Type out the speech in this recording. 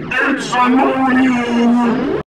It's annoying!